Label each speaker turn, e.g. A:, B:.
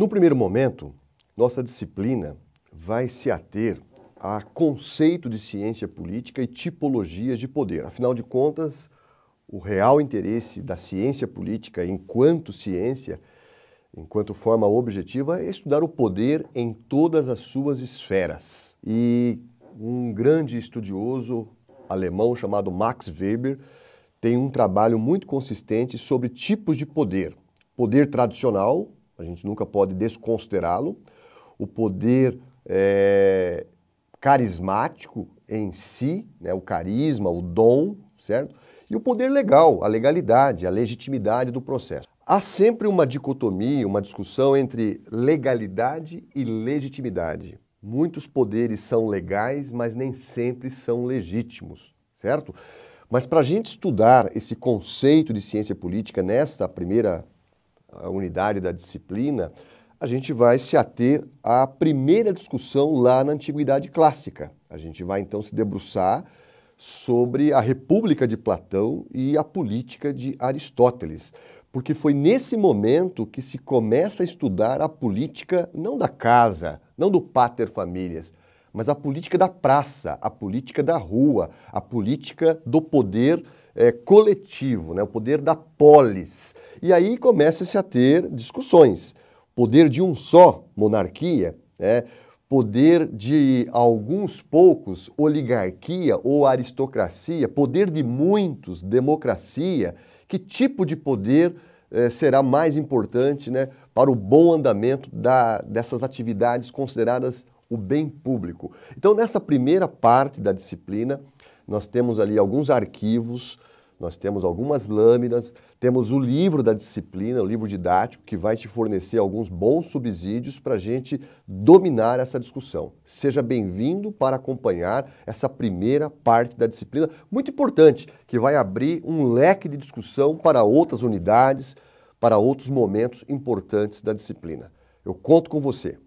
A: No primeiro momento, nossa disciplina vai se ater a conceito de ciência política e tipologias de poder. Afinal de contas, o real interesse da ciência política enquanto ciência, enquanto forma objetiva, é estudar o poder em todas as suas esferas. E um grande estudioso alemão chamado Max Weber tem um trabalho muito consistente sobre tipos de poder. Poder tradicional, a gente nunca pode desconsiderá-lo, o poder é, carismático em si, né, o carisma, o dom, certo? E o poder legal, a legalidade, a legitimidade do processo. Há sempre uma dicotomia, uma discussão entre legalidade e legitimidade. Muitos poderes são legais, mas nem sempre são legítimos, certo? Mas para a gente estudar esse conceito de ciência política nesta primeira unidade da disciplina, a gente vai se ater à primeira discussão lá na Antiguidade Clássica. A gente vai então se debruçar sobre a República de Platão e a política de Aristóteles, porque foi nesse momento que se começa a estudar a política não da casa, não do pater famílias, mas a política da praça, a política da rua, a política do poder é, coletivo, né, o poder da polis. E aí começa-se a ter discussões. Poder de um só, monarquia, né, poder de alguns poucos, oligarquia ou aristocracia, poder de muitos, democracia. Que tipo de poder eh, será mais importante né, para o bom andamento da, dessas atividades consideradas o bem público? Então, nessa primeira parte da disciplina, nós temos ali alguns arquivos, nós temos algumas lâminas, temos o livro da disciplina, o livro didático, que vai te fornecer alguns bons subsídios para a gente dominar essa discussão. Seja bem-vindo para acompanhar essa primeira parte da disciplina, muito importante, que vai abrir um leque de discussão para outras unidades, para outros momentos importantes da disciplina. Eu conto com você.